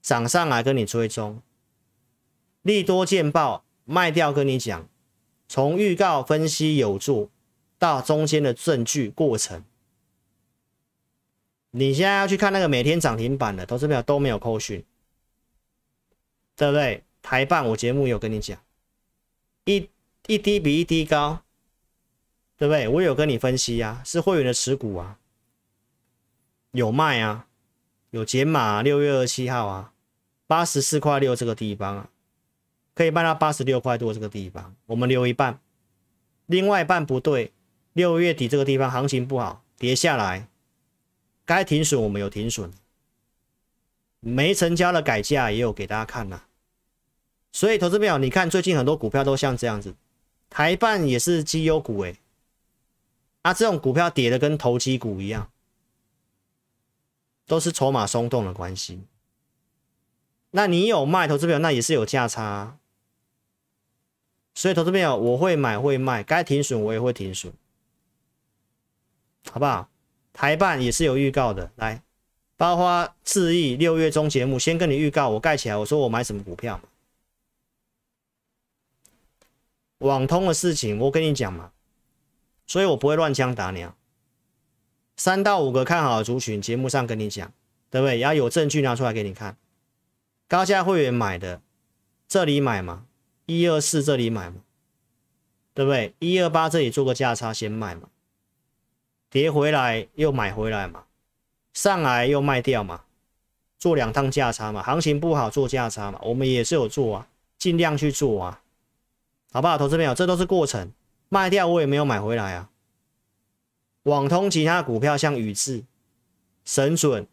涨上来跟你追踪，利多见报卖掉跟你讲，从预告分析有做到中间的证据过程。你现在要去看那个每天涨停板的投资票都没有扣讯，对不对？台办我节目有跟你讲，一一低比一低高，对不对？我有跟你分析啊，是会员的持股啊，有卖啊，有减码，六月二十七号啊，八十四块六这个地方啊，可以卖到八十六块多这个地方，我们留一半，另外一半不对，六月底这个地方行情不好，跌下来，该停损我们有停损，没成交的改价也有给大家看呐。所以，投资朋友，你看最近很多股票都像这样子，台办也是绩优股哎，啊，这种股票跌的跟投机股一样，都是筹码松动的关系。那你有卖投资友，那也是有价差。所以，投资朋友，我会买会卖，该停损我也会停损，好不好？台办也是有预告的，来，包花智毅六月中节目先跟你预告，我盖起来，我说我买什么股票。网通的事情，我跟你讲嘛，所以我不会乱枪打鸟。三到五个看好的族群，节目上跟你讲，对不对？要有证据拿出来给你看。高价会员买的，这里买嘛，一二四这里买嘛，对不对？一二八这里做个价差先卖嘛，跌回来又买回来嘛，上来又卖掉嘛，做两趟价差嘛，行情不好做价差嘛，我们也是有做啊，尽量去做啊。好不好，投资朋友，这都是过程，卖掉我也没有买回来啊。网通其他股票像宇智、神准，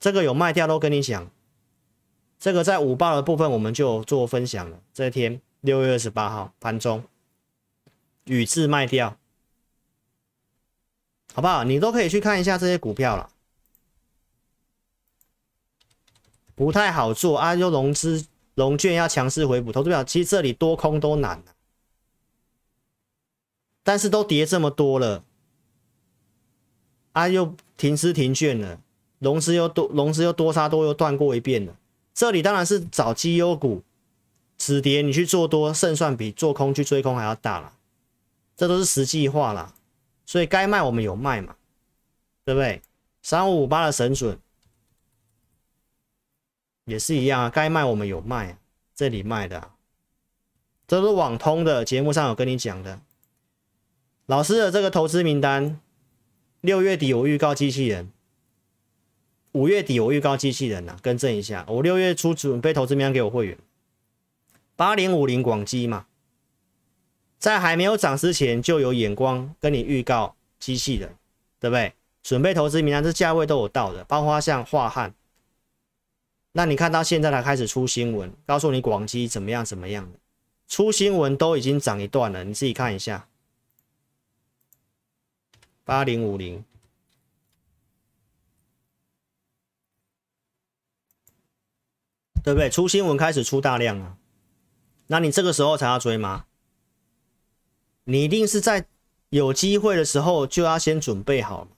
这个有卖掉都跟你讲。这个在五报的部分我们就做分享了。这天六月二十八号盘中，宇智卖掉，好不好？你都可以去看一下这些股票了，不太好做啊，又融资。融券要强势回补，投资表其实这里多空都难但是都跌这么多了，啊又停资停券了，融资又多，融资又多杀多又断过一遍了，这里当然是找绩优股止跌，你去做多胜算比做空去追空还要大了，这都是实际化了，所以该卖我们有卖嘛，对不对？三五五八的神准。也是一样啊，该卖我们有卖，这里卖的，这是网通的节目上有跟你讲的。老师的这个投资名单，六月底我预告机器人，五月底我预告机器人呐，更正一下，我六月初准备投资名单给我会员，八零五零广基嘛，在还没有涨之前就有眼光跟你预告机器人，对不对？准备投资名单，这价位都有到的，包括像华汉。那你看到现在才开始出新闻，告诉你广基怎么样怎么样的，出新闻都已经涨一段了，你自己看一下，八零五零，对不对？出新闻开始出大量了，那你这个时候才要追吗？你一定是在有机会的时候就要先准备好，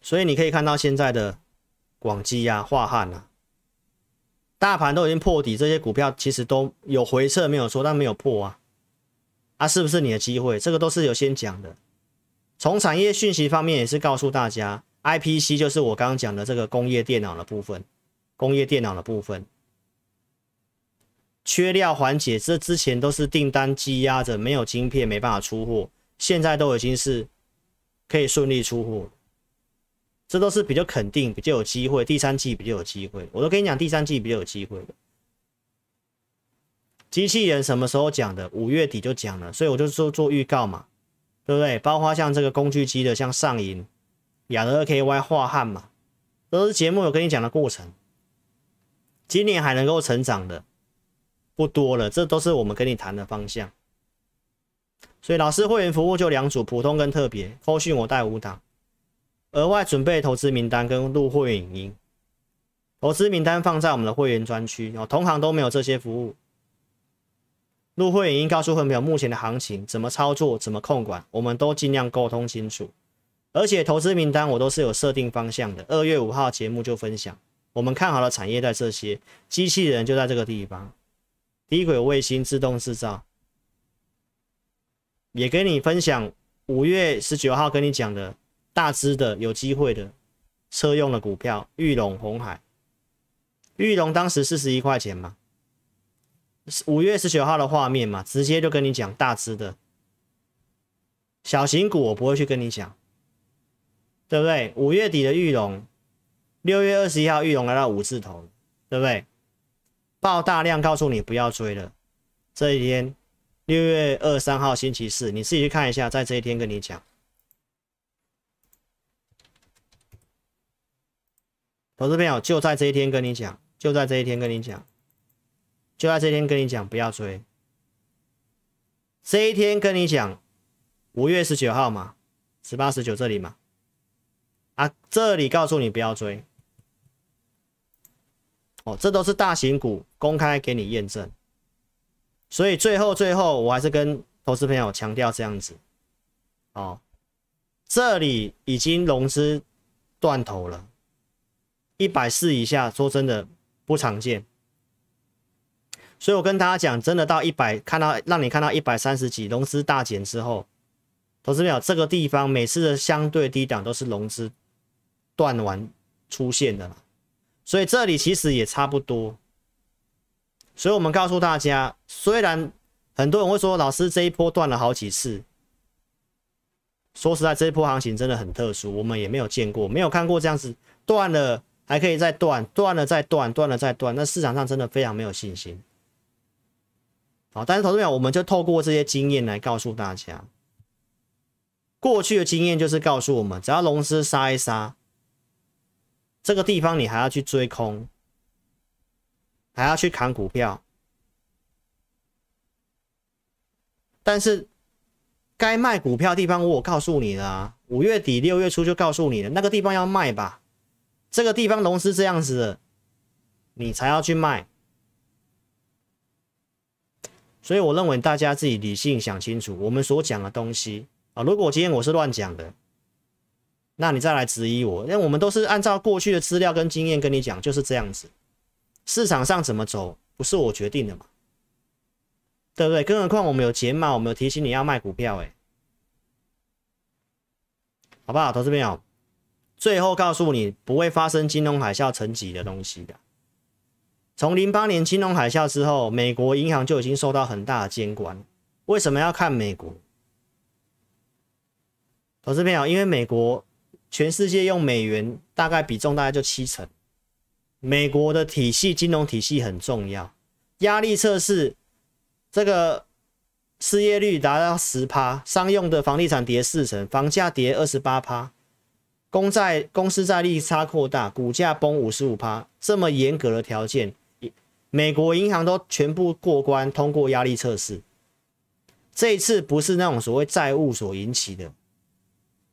所以你可以看到现在的。广基呀、华汉呐，大盘都已经破底，这些股票其实都有回撤，没有说，但没有破啊，啊，是不是你的机会？这个都是有先讲的。从产业讯息方面也是告诉大家，IPC 就是我刚刚讲的这个工业电脑的部分，工业电脑的部分缺料缓解，这之前都是订单积压着，没有晶片没办法出货，现在都已经是可以顺利出货。这都是比较肯定、比较有机会，第三季比较有机会。我都跟你讲，第三季比较有机会。机器人什么时候讲的？五月底就讲了，所以我就做做预告嘛，对不对？包括像这个工具机的，像上银、亚德 KY、化汉嘛，都是节目有跟你讲的过程。今年还能够成长的不多了，这都是我们跟你谈的方向。所以老师会员服务就两组，普通跟特别。后续我带五档。额外准备投资名单跟入会影音，投资名单放在我们的会员专区哦，同行都没有这些服务。入会影音告诉会员目前的行情怎么操作，怎么控管，我们都尽量沟通清楚。而且投资名单我都是有设定方向的。二月五号节目就分享，我们看好的产业在这些，机器人就在这个地方，低轨卫星、自动制造，也跟你分享。五月十九号跟你讲的。大只的有机会的车用的股票，玉龙、红海。玉龙当时四十一块钱嘛，五月十九号的画面嘛，直接就跟你讲大只的，小型股我不会去跟你讲，对不对？五月底的玉龙，六月二十一号玉龙来到五字头，对不对？爆大量告诉你不要追了。这一天，六月二三号星期四，你自己去看一下，在这一天跟你讲。投资朋友就在这一天跟你讲，就在这一天跟你讲，就在这一天跟你讲，不要追。这一天跟你讲，五月十九号嘛，十八、十九这里嘛，啊，这里告诉你不要追。哦，这都是大型股公开给你验证，所以最后最后我还是跟投资朋友强调这样子，哦，这里已经融资断头了。一百四以下，说真的不常见，所以我跟大家讲，真的到一百，看到让你看到一百三十几，融资大减之后，投资没有这个地方，每次的相对低档都是融资断完出现的了所以这里其实也差不多，所以我们告诉大家，虽然很多人会说，老师这一波断了好几次，说实在，这一波行情真的很特殊，我们也没有见过，没有看过这样子断了。还可以再断，断了再断，断了再断，那市场上真的非常没有信心。好，但是投资者，我们就透过这些经验来告诉大家，过去的经验就是告诉我们，只要龙资杀一杀，这个地方你还要去追空，还要去砍股票，但是该卖股票地方我告诉你了，五月底六月初就告诉你了，那个地方要卖吧。这个地方龙是这样子的，你才要去卖，所以我认为大家自己理性想清楚，我们所讲的东西。啊，如果今天我是乱讲的，那你再来质疑我，因为我们都是按照过去的资料跟经验跟你讲，就是这样子，市场上怎么走不是我决定的嘛，对不对？更何况我们有解码，我们有提醒你要卖股票，哎，好不好，投资朋友？最后告诉你不会发生金融海啸层级的东西的。从零八年金融海啸之后，美国银行就已经受到很大的监管。为什么要看美国？投资朋友，因为美国全世界用美元大概比重大概就七成，美国的体系金融体系很重要。压力测试这个失业率达到十趴，商用的房地产跌四成，房价跌二十八趴。公债公司债利差扩大，股价崩五十五趴，这么严格的条件，美国银行都全部过关，通过压力测试。这一次不是那种所谓债务所引起的，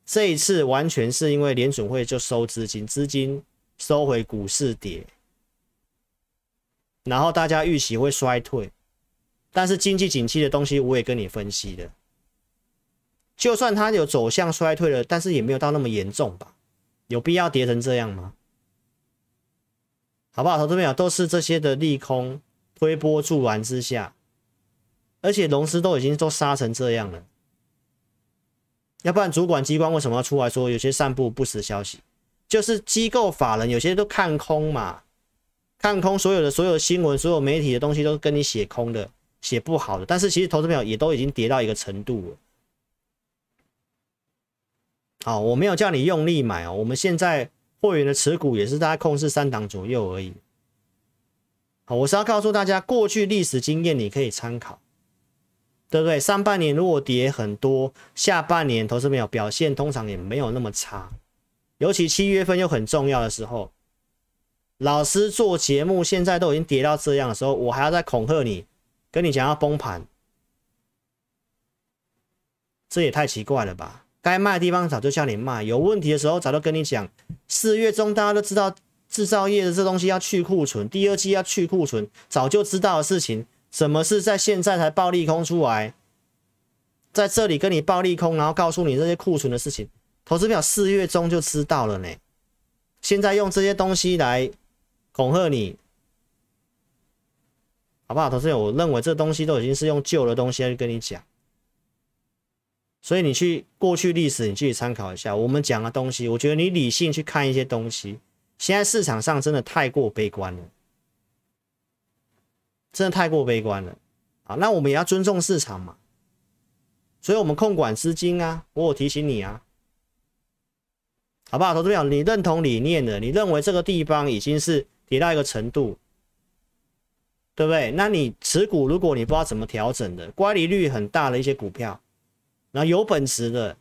这一次完全是因为联准会就收资金，资金收回股市跌，然后大家预期会衰退，但是经济景气的东西我也跟你分析的。就算它有走向衰退了，但是也没有到那么严重吧？有必要跌成这样吗？好不好？投资朋友都是这些的利空推波助澜之下，而且龙狮都已经都杀成这样了，要不然主管机关为什么要出来说有些散布不实消息？就是机构法人有些都看空嘛，看空所有的所有新闻、所有媒体的东西都跟你写空的、写不好的，但是其实投资朋友也都已经跌到一个程度了。好，我没有叫你用力买哦。我们现在会员的持股也是大概控制三档左右而已。好，我是要告诉大家，过去历史经验你可以参考，对不对？上半年如果跌很多，下半年投资没有表现，通常也没有那么差。尤其七月份又很重要的时候，老师做节目现在都已经跌到这样的时候，我还要再恐吓你，跟你讲要崩盘，这也太奇怪了吧？该卖的地方早就叫你卖，有问题的时候早就跟你讲。四月中大家都知道制造业的这东西要去库存，第二季要去库存，早就知道的事情，什么是在现在才暴利空出来，在这里跟你暴利空，然后告诉你这些库存的事情，投资表四月中就知道了呢。现在用这些东西来恐吓你，好不好？投资者，我认为这东西都已经是用旧的东西来跟你讲。所以你去过去历史，你去参考一下我们讲的东西。我觉得你理性去看一些东西，现在市场上真的太过悲观了，真的太过悲观了啊！那我们也要尊重市场嘛，所以我们控管资金啊，我有提醒你啊，好不好？投资友，你认同理念的，你认为这个地方已经是跌到一个程度，对不对？那你持股，如果你不知道怎么调整的，乖离率很大的一些股票。然后有本事的，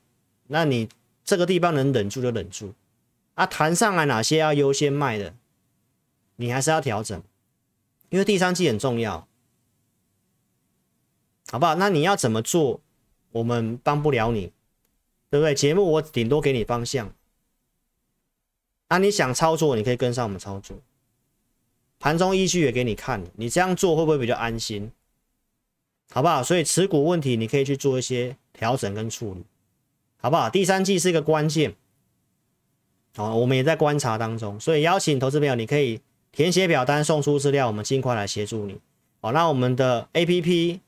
那你这个地方能忍住就忍住啊！谈上来哪些要优先卖的，你还是要调整，因为第三季很重要，好不好？那你要怎么做？我们帮不了你，对不对？节目我顶多给你方向，啊，你想操作，你可以跟上我们操作，盘中依据也给你看，你这样做会不会比较安心？好不好？所以持股问题，你可以去做一些。调整跟处理，好不好？第三季是一个关键，好，我们也在观察当中，所以邀请投资朋友，你可以填写表单，送出资料，我们尽快来协助你。好，那我们的 A P P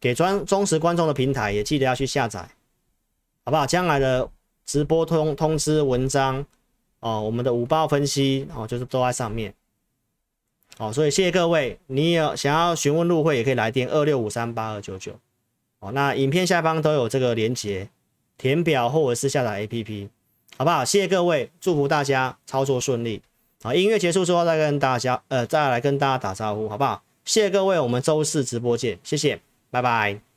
给专忠实观众的平台也记得要去下载，好不好？将来的直播通通知文章哦，我们的五报分析哦，就是都在上面。哦，所以谢谢各位，你有想要询问入会，也可以来电二六五三八二九九。哦，那影片下方都有这个连接，填表或者是下载 APP，好不好？谢谢各位，祝福大家操作顺利。好，音乐结束之后再跟大家，呃，再来跟大家打招呼，好不好？谢谢各位，我们周四直播见，谢谢，拜拜。